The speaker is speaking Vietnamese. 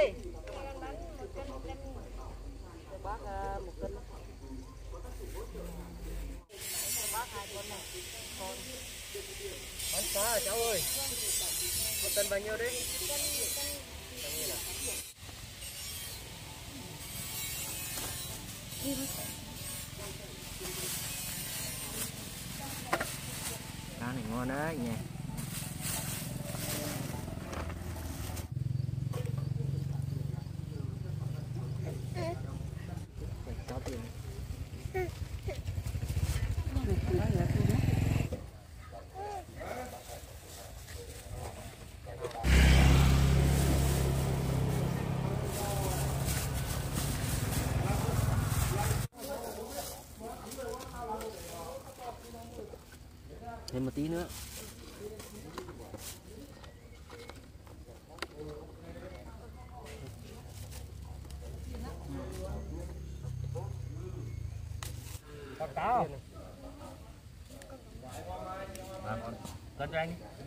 ơi. Bác một cân bác hai con này bán cá à cháu ơi? Một cân bao nhiêu đấy? Cân cá này ngon đấy nha cá không? À, cân cho anh. đi.